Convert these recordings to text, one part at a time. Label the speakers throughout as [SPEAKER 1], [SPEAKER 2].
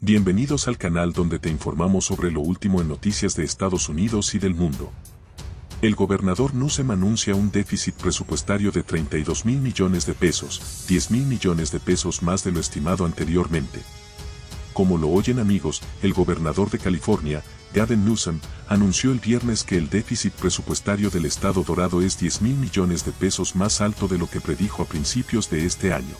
[SPEAKER 1] Bienvenidos al canal donde te informamos sobre lo último en noticias de Estados Unidos y del mundo. El gobernador Newsom anuncia un déficit presupuestario de 32 mil millones de pesos, 10 mil millones de pesos más de lo estimado anteriormente. Como lo oyen amigos, el gobernador de California, Gavin Newsom, anunció el viernes que el déficit presupuestario del estado dorado es 10 mil millones de pesos más alto de lo que predijo a principios de este año.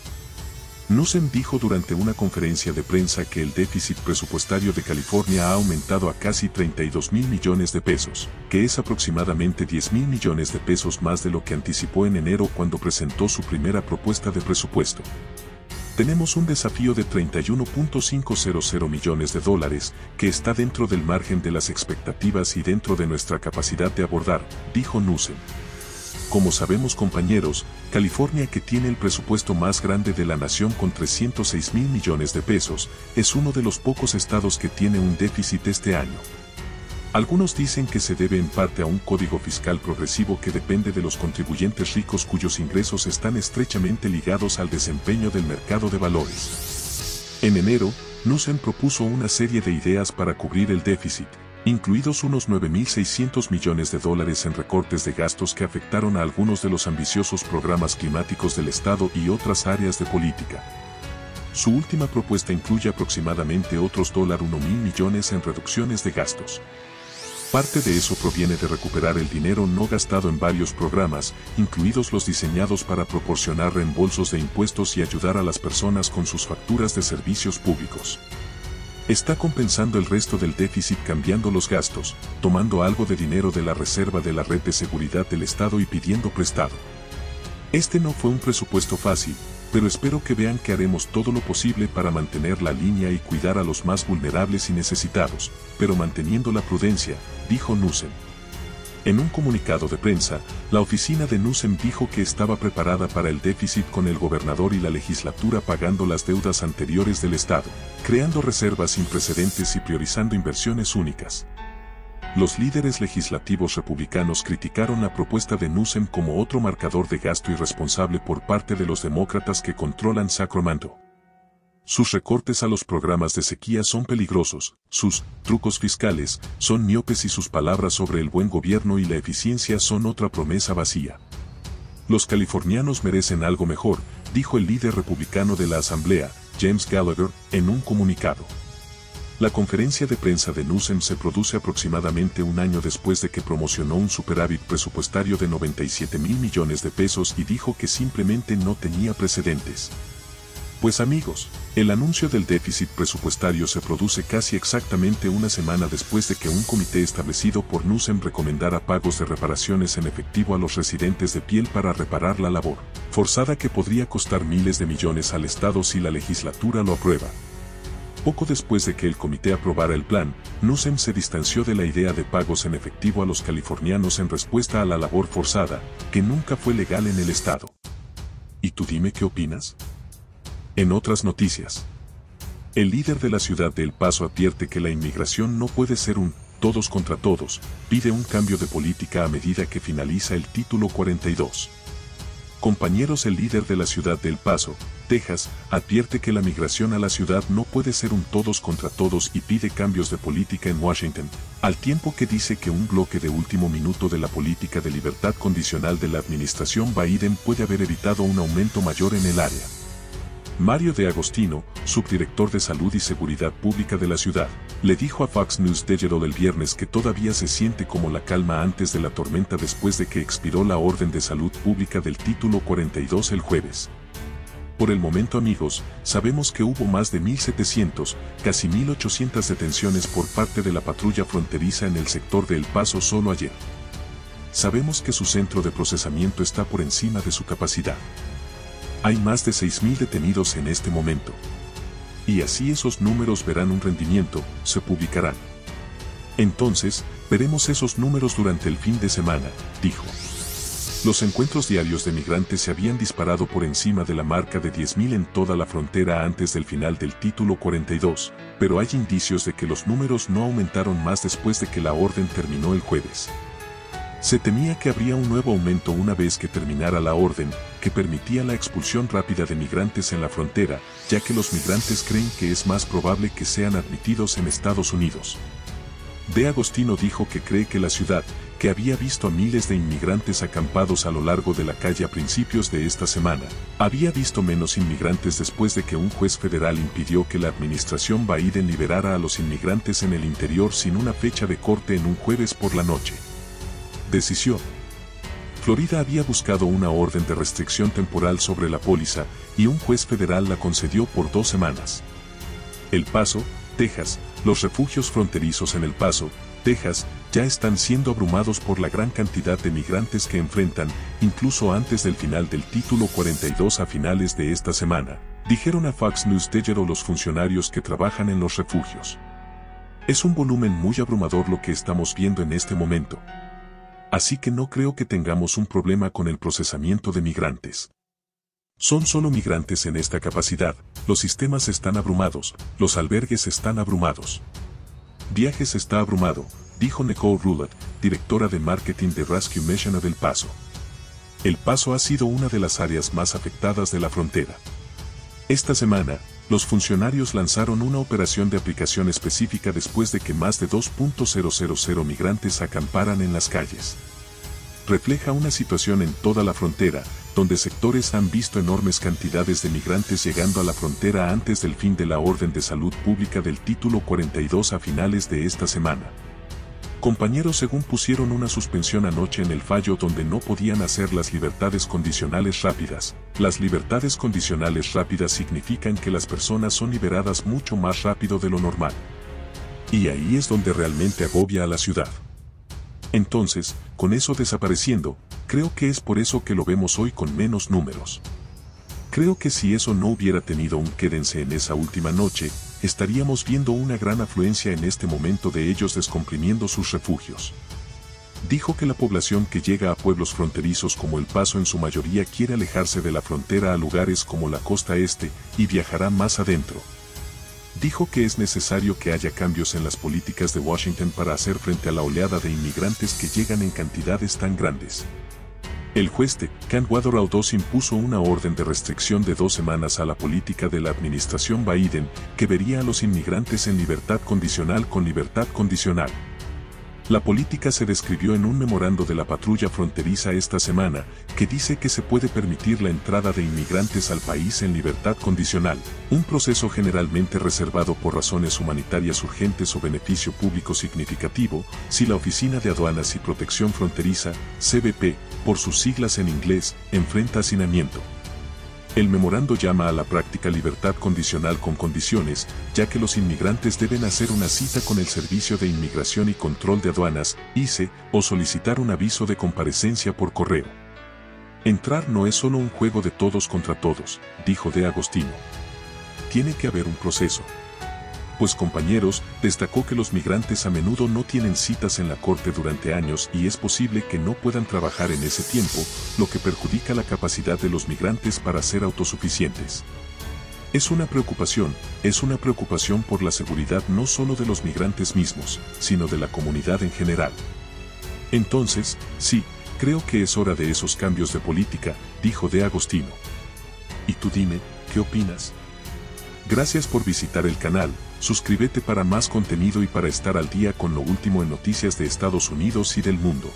[SPEAKER 1] Newsom dijo durante una conferencia de prensa que el déficit presupuestario de California ha aumentado a casi 32 mil millones de pesos, que es aproximadamente 10 mil millones de pesos más de lo que anticipó en enero cuando presentó su primera propuesta de presupuesto. Tenemos un desafío de 31.500 millones de dólares, que está dentro del margen de las expectativas y dentro de nuestra capacidad de abordar, dijo Newsom. Como sabemos compañeros, California que tiene el presupuesto más grande de la nación con 306 mil millones de pesos, es uno de los pocos estados que tiene un déficit este año. Algunos dicen que se debe en parte a un código fiscal progresivo que depende de los contribuyentes ricos cuyos ingresos están estrechamente ligados al desempeño del mercado de valores. En enero, Newsom propuso una serie de ideas para cubrir el déficit, incluidos unos 9.600 millones de dólares en recortes de gastos que afectaron a algunos de los ambiciosos programas climáticos del Estado y otras áreas de política. Su última propuesta incluye aproximadamente otros $1.000 millones en reducciones de gastos. Parte de eso proviene de recuperar el dinero no gastado en varios programas, incluidos los diseñados para proporcionar reembolsos de impuestos y ayudar a las personas con sus facturas de servicios públicos. Está compensando el resto del déficit cambiando los gastos, tomando algo de dinero de la reserva de la red de seguridad del Estado y pidiendo prestado. Este no fue un presupuesto fácil, pero espero que vean que haremos todo lo posible para mantener la línea y cuidar a los más vulnerables y necesitados, pero manteniendo la prudencia, dijo Newsom. En un comunicado de prensa, la oficina de Newsom dijo que estaba preparada para el déficit con el gobernador y la legislatura pagando las deudas anteriores del Estado, creando reservas sin precedentes y priorizando inversiones únicas. Los líderes legislativos republicanos criticaron la propuesta de Newsom como otro marcador de gasto irresponsable por parte de los demócratas que controlan Sacramento. Sus recortes a los programas de sequía son peligrosos, sus trucos fiscales son miopes y sus palabras sobre el buen gobierno y la eficiencia son otra promesa vacía. Los californianos merecen algo mejor, dijo el líder republicano de la Asamblea, James Gallagher, en un comunicado. La conferencia de prensa de Newsom se produce aproximadamente un año después de que promocionó un superávit presupuestario de 97 mil millones de pesos y dijo que simplemente no tenía precedentes. Pues amigos, el anuncio del déficit presupuestario se produce casi exactamente una semana después de que un comité establecido por Newsom recomendara pagos de reparaciones en efectivo a los residentes de piel para reparar la labor, forzada que podría costar miles de millones al Estado si la legislatura lo aprueba. Poco después de que el comité aprobara el plan, Newsom se distanció de la idea de pagos en efectivo a los californianos en respuesta a la labor forzada, que nunca fue legal en el Estado. ¿Y tú dime qué opinas? En otras noticias, el líder de la ciudad de El Paso advierte que la inmigración no puede ser un todos contra todos, pide un cambio de política a medida que finaliza el título 42. Compañeros, el líder de la ciudad de El Paso, Texas, advierte que la migración a la ciudad no puede ser un todos contra todos y pide cambios de política en Washington, al tiempo que dice que un bloque de último minuto de la política de libertad condicional de la administración Biden puede haber evitado un aumento mayor en el área. Mario de Agostino, subdirector de Salud y Seguridad Pública de la ciudad, le dijo a Fox News Digital el viernes que todavía se siente como la calma antes de la tormenta después de que expiró la orden de salud pública del título 42 el jueves. Por el momento amigos, sabemos que hubo más de 1.700, casi 1.800 detenciones por parte de la patrulla fronteriza en el sector de El Paso solo ayer. Sabemos que su centro de procesamiento está por encima de su capacidad. Hay más de 6.000 detenidos en este momento. Y así esos números verán un rendimiento, se publicarán. Entonces, veremos esos números durante el fin de semana, dijo. Los encuentros diarios de migrantes se habían disparado por encima de la marca de 10.000 en toda la frontera antes del final del título 42, pero hay indicios de que los números no aumentaron más después de que la orden terminó el jueves. Se temía que habría un nuevo aumento una vez que terminara la orden, que permitía la expulsión rápida de migrantes en la frontera, ya que los migrantes creen que es más probable que sean admitidos en Estados Unidos. De Agostino dijo que cree que la ciudad, que había visto a miles de inmigrantes acampados a lo largo de la calle a principios de esta semana, había visto menos inmigrantes después de que un juez federal impidió que la administración Biden liberara a los inmigrantes en el interior sin una fecha de corte en un jueves por la noche. Decisión. Florida había buscado una orden de restricción temporal sobre la póliza y un juez federal la concedió por dos semanas. El Paso, Texas, los refugios fronterizos en El Paso, Texas, ya están siendo abrumados por la gran cantidad de migrantes que enfrentan, incluso antes del final del título 42 a finales de esta semana, dijeron a Fox News Digital los funcionarios que trabajan en los refugios. Es un volumen muy abrumador lo que estamos viendo en este momento. Así que no creo que tengamos un problema con el procesamiento de migrantes. Son solo migrantes en esta capacidad, los sistemas están abrumados, los albergues están abrumados. Viajes está abrumado, dijo Nicole Roulet, directora de marketing de Rescue Mission del Paso. El Paso ha sido una de las áreas más afectadas de la frontera. Esta semana, los funcionarios lanzaron una operación de aplicación específica después de que más de 2.000 migrantes acamparan en las calles. Refleja una situación en toda la frontera, donde sectores han visto enormes cantidades de migrantes llegando a la frontera antes del fin de la orden de salud pública del título 42 a finales de esta semana. Compañeros según pusieron una suspensión anoche en el fallo donde no podían hacer las libertades condicionales rápidas. Las libertades condicionales rápidas significan que las personas son liberadas mucho más rápido de lo normal. Y ahí es donde realmente agobia a la ciudad. Entonces, con eso desapareciendo, creo que es por eso que lo vemos hoy con menos números. Creo que si eso no hubiera tenido un quédense en esa última noche, estaríamos viendo una gran afluencia en este momento de ellos descomprimiendo sus refugios. Dijo que la población que llega a pueblos fronterizos como El Paso en su mayoría quiere alejarse de la frontera a lugares como la costa este y viajará más adentro. Dijo que es necesario que haya cambios en las políticas de Washington para hacer frente a la oleada de inmigrantes que llegan en cantidades tan grandes. El juez de Waterau II impuso una orden de restricción de dos semanas a la política de la administración Biden, que vería a los inmigrantes en libertad condicional con libertad condicional. La política se describió en un memorando de la patrulla fronteriza esta semana, que dice que se puede permitir la entrada de inmigrantes al país en libertad condicional, un proceso generalmente reservado por razones humanitarias urgentes o beneficio público significativo, si la Oficina de Aduanas y Protección Fronteriza, CBP, por sus siglas en inglés, enfrenta hacinamiento. El memorando llama a la práctica libertad condicional con condiciones, ya que los inmigrantes deben hacer una cita con el Servicio de Inmigración y Control de Aduanas, ICE, o solicitar un aviso de comparecencia por correo. Entrar no es solo un juego de todos contra todos, dijo De Agostino. Tiene que haber un proceso pues compañeros, destacó que los migrantes a menudo no tienen citas en la corte durante años y es posible que no puedan trabajar en ese tiempo, lo que perjudica la capacidad de los migrantes para ser autosuficientes. Es una preocupación, es una preocupación por la seguridad no solo de los migrantes mismos, sino de la comunidad en general. Entonces, sí, creo que es hora de esos cambios de política, dijo De Agostino. Y tú dime, ¿qué opinas? Gracias por visitar el canal, suscríbete para más contenido y para estar al día con lo último en noticias de Estados Unidos y del mundo.